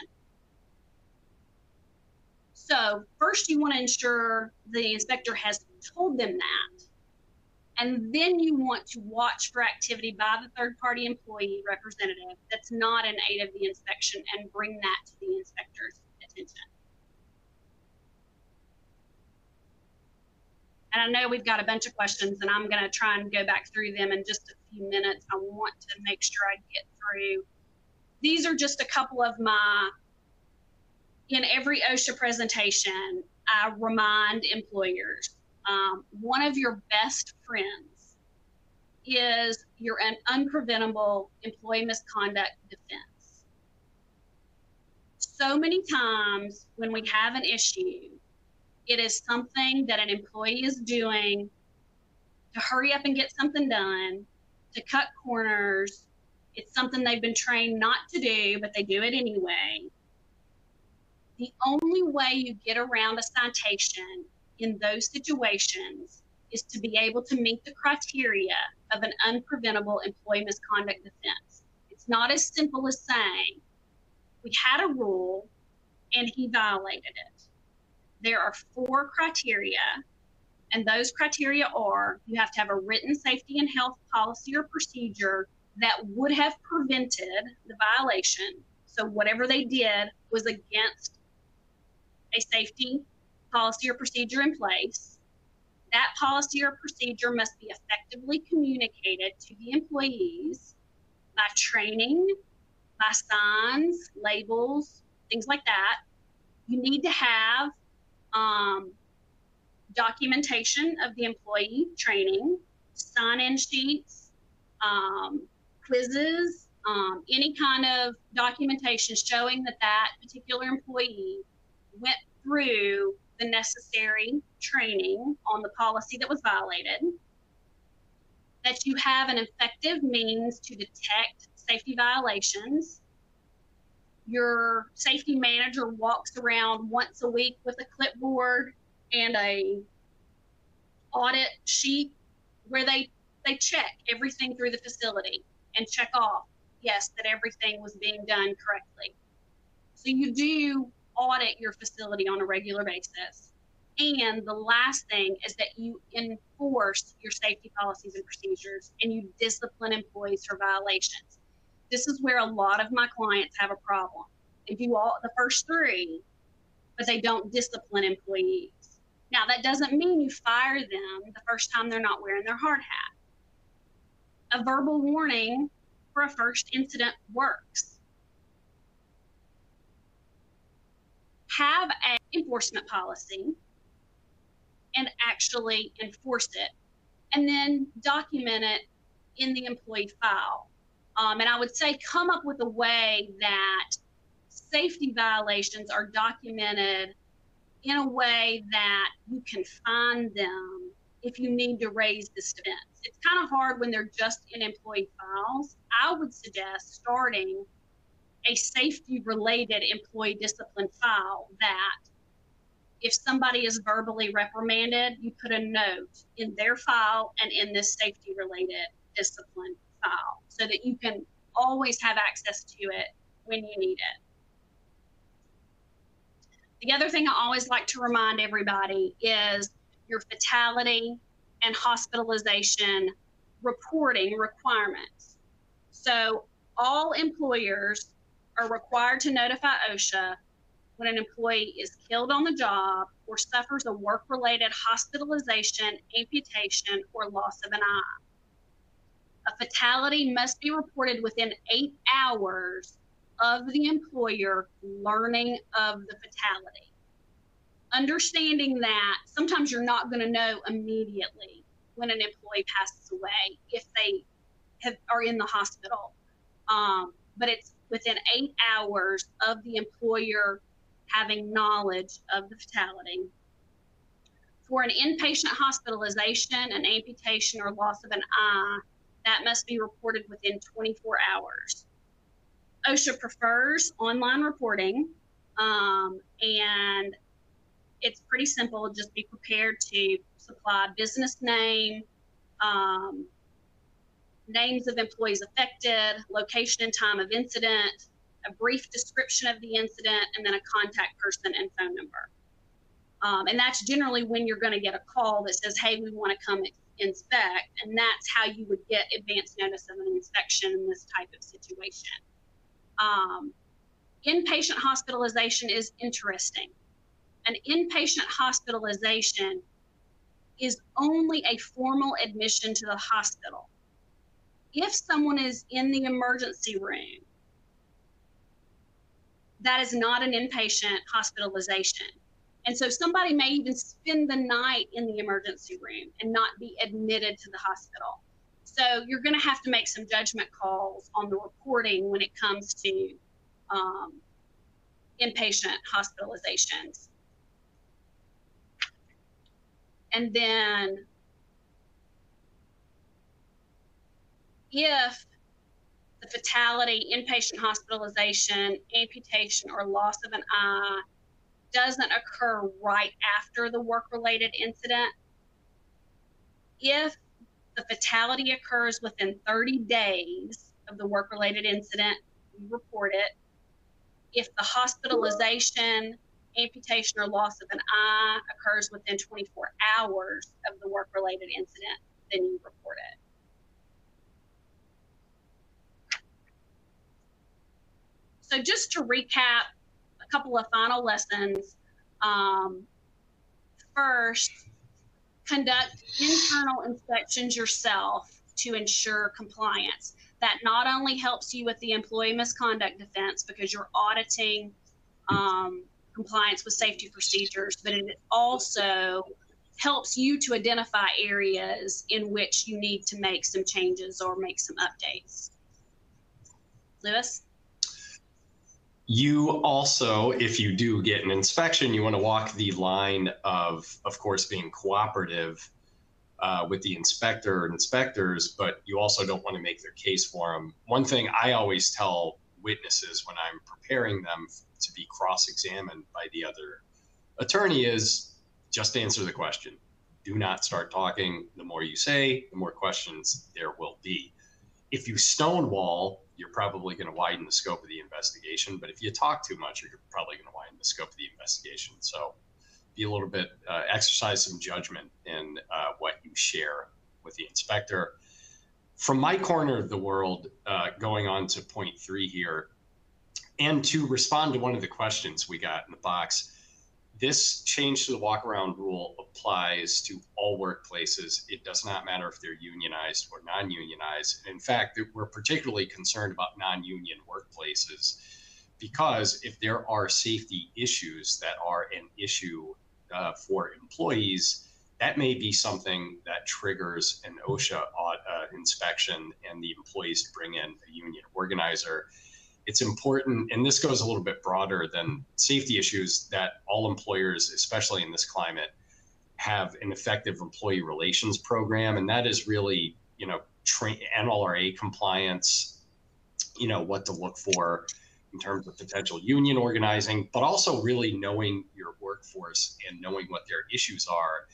So first you want to ensure the inspector has told them that. And then you want to watch for activity by the third party employee representative that's not in aid of the inspection and bring that to the inspector's attention. And I know we've got a bunch of questions, and I'm going to try and go back through them in just a few minutes. I want to make sure I get through. These are just a couple of my, in every OSHA presentation, I remind employers um, one of your best friends is your an unpreventable employee misconduct defense. So many times when we have an issue, it is something that an employee is doing to hurry up and get something done, to cut corners. It's something they've been trained not to do, but they do it anyway. The only way you get around a citation in those situations is to be able to meet the criteria of an unpreventable employee misconduct defense. It's not as simple as saying, we had a rule and he violated it. There are four criteria, and those criteria are you have to have a written safety and health policy or procedure that would have prevented the violation. So, whatever they did was against a safety policy or procedure in place. That policy or procedure must be effectively communicated to the employees by training, by signs, labels, things like that. You need to have um, documentation of the employee training, sign in sheets, um, quizzes, um, any kind of documentation showing that that particular employee went through the necessary training on the policy that was violated, that you have an effective means to detect safety violations. Your safety manager walks around once a week with a clipboard and a audit sheet where they they check everything through the facility and check off yes that everything was being done correctly. So you do audit your facility on a regular basis. And the last thing is that you enforce your safety policies and procedures and you discipline employees for violations. This is where a lot of my clients have a problem. They do all the first three, but they don't discipline employees. Now, that doesn't mean you fire them the first time they're not wearing their hard hat. A verbal warning for a first incident works have an enforcement policy and actually enforce it, and then document it in the employee file. Um, and I would say come up with a way that safety violations are documented in a way that you can find them if you need to raise this defense. It's kind of hard when they're just in employee files. I would suggest starting a safety related employee discipline file that if somebody is verbally reprimanded, you put a note in their file and in this safety related discipline so that you can always have access to it when you need it. The other thing I always like to remind everybody is your fatality and hospitalization reporting requirements. So, all employers are required to notify OSHA when an employee is killed on the job or suffers a work related hospitalization, amputation, or loss of an eye. A fatality must be reported within eight hours of the employer learning of the fatality. Understanding that sometimes you're not going to know immediately when an employee passes away if they have, are in the hospital. Um, but it's within eight hours of the employer having knowledge of the fatality. For an inpatient hospitalization, an amputation, or loss of an eye, that must be reported within 24 hours. OSHA prefers online reporting, um, and it's pretty simple. Just be prepared to supply business name, um, names of employees affected, location and time of incident, a brief description of the incident, and then a contact person and phone number. Um, and that's generally when you're going to get a call that says, hey, we want to come inspect, and that's how you would get advance notice of an inspection in this type of situation. Um, inpatient hospitalization is interesting. An inpatient hospitalization is only a formal admission to the hospital. If someone is in the emergency room, that is not an inpatient hospitalization. And so somebody may even spend the night in the emergency room and not be admitted to the hospital. So you're going to have to make some judgment calls on the reporting when it comes to um, inpatient hospitalizations. And then if the fatality, inpatient hospitalization, amputation, or loss of an eye doesn't occur right after the work related incident, if the fatality occurs within 30 days of the work related incident, you report it. If the hospitalization amputation or loss of an eye occurs within 24 hours of the work related incident, then you report it. So, just to recap couple of final lessons. Um, first, conduct internal inspections yourself to ensure compliance. That not only helps you with the employee misconduct defense because you're auditing um, compliance with safety procedures, but it also helps you to identify areas in which you need to make some changes or make some updates. Lewis? You also, if you do get an inspection, you want to walk the line of, of course, being cooperative uh, with the inspector and inspectors, but you also don't want to make their case for them. One thing I always tell witnesses when I'm preparing them to be cross-examined by the other attorney is just answer the question. Do not start talking. The more you say, the more questions there will be. If you stonewall, you're probably going to widen the scope of the investigation. But if you talk too much, you're probably going to widen the scope of the investigation. So be a little bit, uh, exercise some judgment in uh, what you share with the inspector. From my corner of the world, uh, going on to point three here, and to respond to one of the questions we got in the box, this change to the walk around rule applies to all workplaces. It does not matter if they're unionized or non unionized. In fact, we're particularly concerned about non union workplaces because if there are safety issues that are an issue uh, for employees, that may be something that triggers an OSHA uh, inspection and the employees to bring in a union organizer it's important, and this goes a little bit broader than safety issues, that all employers, especially in this climate, have an effective employee relations program, and that is really, you know, train NLRA compliance, you know, what to look for in terms of potential union organizing, but also really knowing your workforce and knowing what their issues are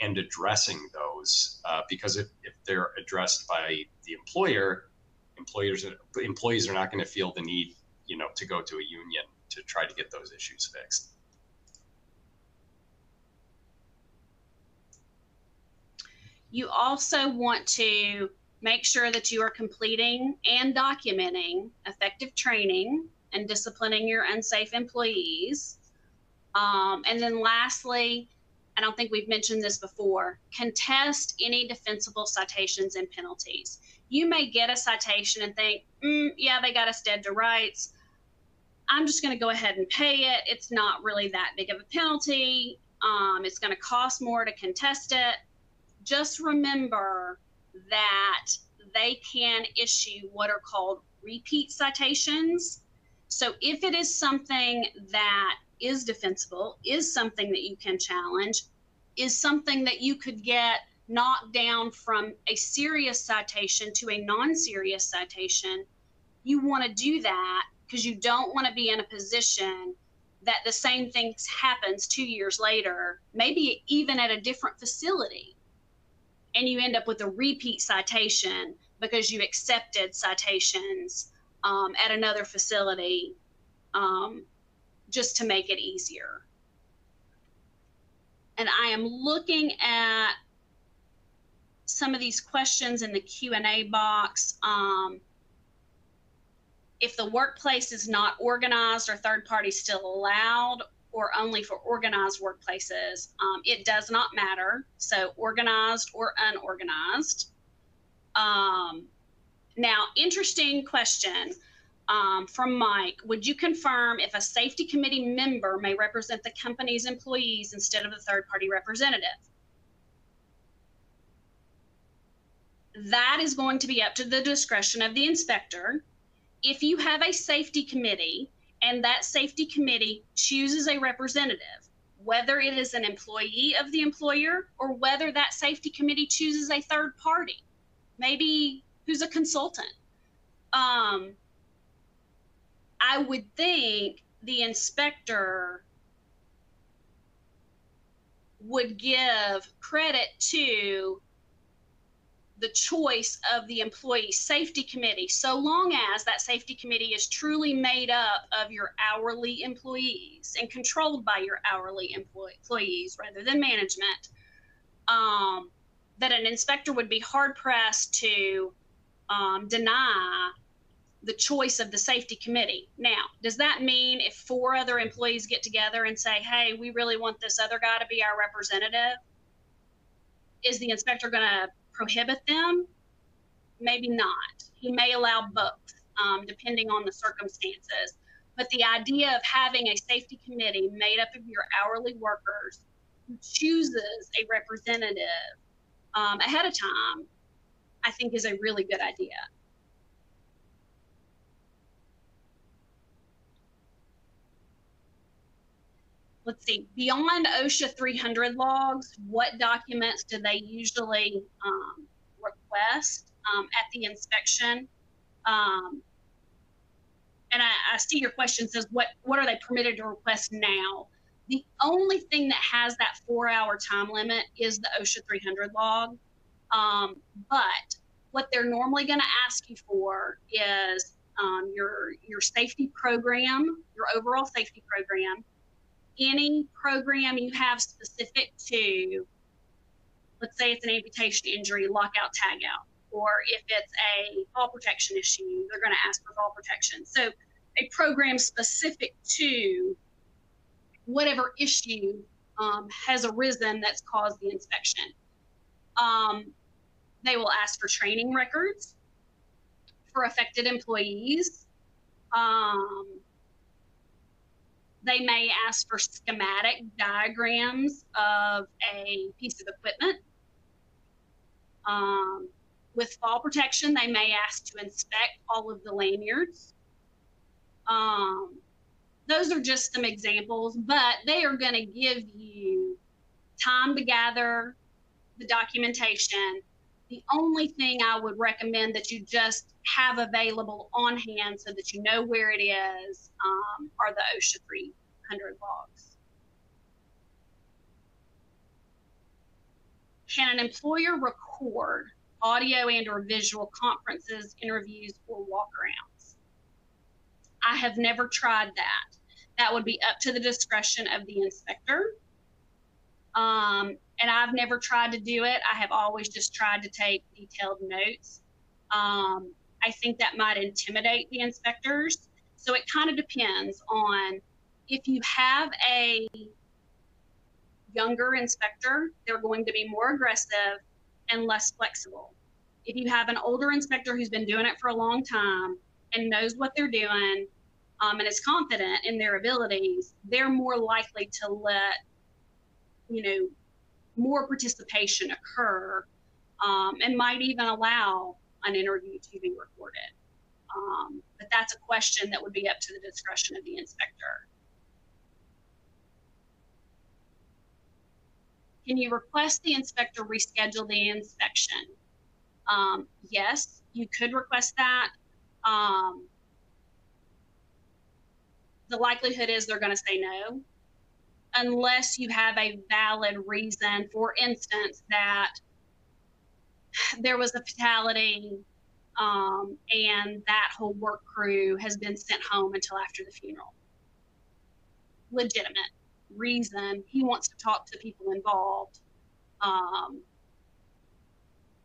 and addressing those. Uh, because if, if they're addressed by the employer, employers employees are not going to feel the need, you know, to go to a union to try to get those issues fixed. You also want to make sure that you are completing and documenting effective training and disciplining your unsafe employees. Um, and then lastly, I don't think we've mentioned this before, contest any defensible citations and penalties you may get a citation and think, mm, yeah, they got us dead to rights. I'm just going to go ahead and pay it. It's not really that big of a penalty. Um, it's going to cost more to contest it. Just remember that they can issue what are called repeat citations. So if it is something that is defensible, is something that you can challenge, is something that you could get knocked down from a serious citation to a non serious citation, you want to do that because you don't want to be in a position that the same thing happens two years later, maybe even at a different facility, and you end up with a repeat citation because you accepted citations um, at another facility um, just to make it easier. And I am looking at some of these questions in the Q&A box. Um, if the workplace is not organized, or third parties still allowed or only for organized workplaces? Um, it does not matter. So organized or unorganized. Um, now, interesting question um, from Mike. Would you confirm if a safety committee member may represent the company's employees instead of a third party representative? That is going to be up to the discretion of the inspector. If you have a safety committee and that safety committee chooses a representative, whether it is an employee of the employer or whether that safety committee chooses a third party, maybe who's a consultant. Um, I would think the inspector would give credit to the choice of the employee safety committee, so long as that safety committee is truly made up of your hourly employees and controlled by your hourly employees rather than management, um, that an inspector would be hard pressed to um, deny the choice of the safety committee. Now, does that mean if four other employees get together and say, hey, we really want this other guy to be our representative, is the inspector going to prohibit them? Maybe not. He may allow both, um, depending on the circumstances. But the idea of having a safety committee made up of your hourly workers who chooses a representative um, ahead of time, I think is a really good idea. Let's see, beyond OSHA 300 logs, what documents do they usually um, request um, at the inspection? Um, and I, I, see your question says, what, what are they permitted to request now? The only thing that has that four hour time limit is the OSHA 300 log. Um, but what they're normally going to ask you for is um, your, your safety program, your overall safety program, any program you have specific to, let's say it's an amputation injury, lockout, tagout, or if it's a fall protection issue, they're going to ask for fall protection. So a program specific to whatever issue um, has arisen that's caused the inspection. Um, they will ask for training records for affected employees. Um, they may ask for schematic diagrams of a piece of equipment. Um, with fall protection, they may ask to inspect all of the lanyards. Um, those are just some examples, but they are going to give you time to gather the documentation. The only thing I would recommend that you just have available on hand so that you know where it is um, are the OSHA 300 logs. Can an employer record audio and or visual conferences, interviews, or walkarounds? I have never tried that. That would be up to the discretion of the inspector. Um, and I've never tried to do it. I have always just tried to take detailed notes. Um, I think that might intimidate the inspectors. So it kind of depends on if you have a younger inspector, they're going to be more aggressive and less flexible. If you have an older inspector who's been doing it for a long time and knows what they're doing um, and is confident in their abilities, they're more likely to let, you know, more participation occur um, and might even allow an interview to be recorded. Um, but that's a question that would be up to the discretion of the inspector. Can you request the inspector reschedule the inspection? Um, yes, you could request that. Um, the likelihood is they're going to say no, unless you have a valid reason. For instance, that there was a fatality um, and that whole work crew has been sent home until after the funeral. Legitimate reason. He wants to talk to people involved. Um,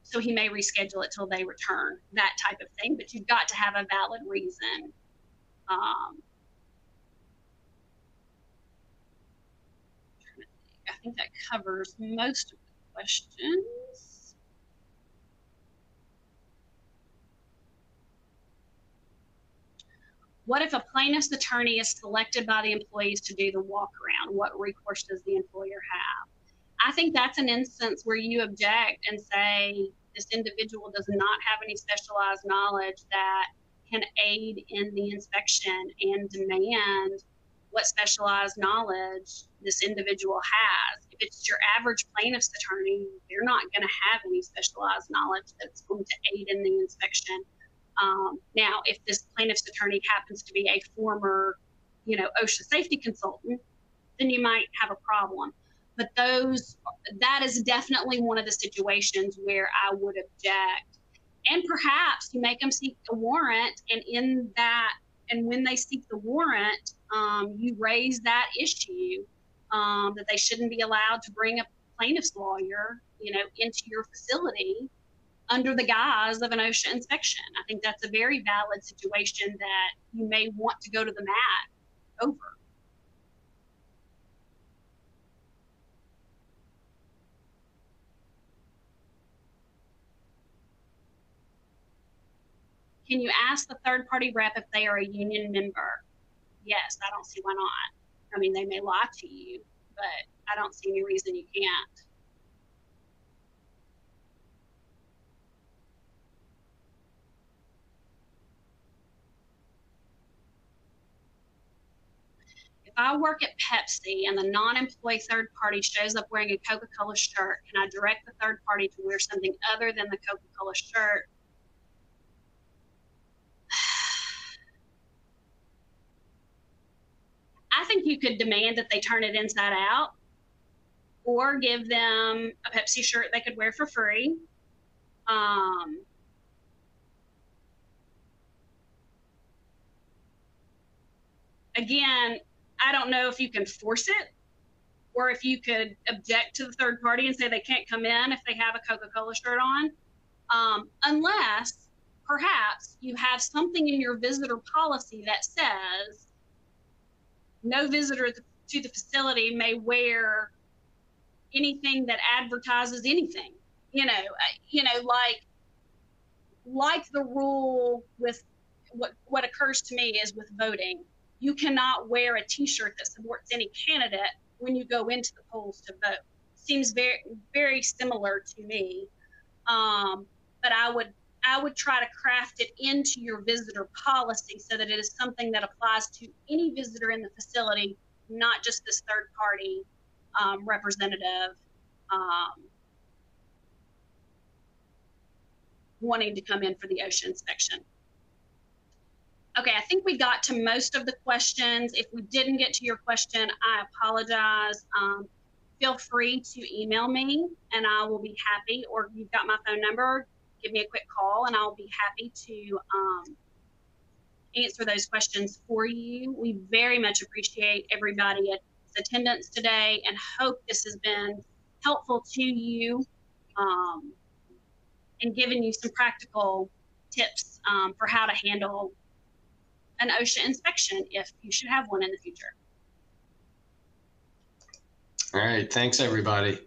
so he may reschedule it till they return, that type of thing. But you've got to have a valid reason. Um, I think that covers most of the questions. What if a plaintiff's attorney is selected by the employees to do the walk around? What recourse does the employer have? I think that's an instance where you object and say this individual does not have any specialized knowledge that can aid in the inspection and demand what specialized knowledge this individual has. If it's your average plaintiff's attorney, they're not going to have any specialized knowledge that's going to aid in the inspection. Um, now, if this plaintiff's attorney happens to be a former, you know, OSHA safety consultant, then you might have a problem. But those, that is definitely one of the situations where I would object. And perhaps you make them seek a warrant, and in that, and when they seek the warrant, um, you raise that issue um, that they shouldn't be allowed to bring a plaintiff's lawyer, you know, into your facility under the guise of an OSHA inspection. I think that's a very valid situation that you may want to go to the mat over. Can you ask the third party rep if they are a union member? Yes, I don't see why not. I mean, they may lie to you, but I don't see any reason you can't. If I work at Pepsi and the non employee third party shows up wearing a Coca Cola shirt, can I direct the third party to wear something other than the Coca Cola shirt I think you could demand that they turn it inside out or give them a Pepsi shirt they could wear for free. Um, again, I don't know if you can force it or if you could object to the third party and say they can't come in if they have a Coca Cola shirt on, um, unless perhaps you have something in your visitor policy that says no visitor to the facility may wear anything that advertises anything. You know, uh, you know, like like the rule with what what occurs to me is with voting. You cannot wear a T-shirt that supports any candidate when you go into the polls to vote. Seems very very similar to me. Um, but I would I would try to craft it into your visitor policy so that it is something that applies to any visitor in the facility, not just this third party um, representative um, wanting to come in for the OSHA inspection. Okay, I think we got to most of the questions. If we didn't get to your question, I apologize. Um, feel free to email me and I will be happy, or you've got my phone number, give me a quick call and I'll be happy to um, answer those questions for you. We very much appreciate everybody's attendance today and hope this has been helpful to you um, and given you some practical tips um, for how to handle an OSHA inspection if you should have one in the future. All right. Thanks, everybody.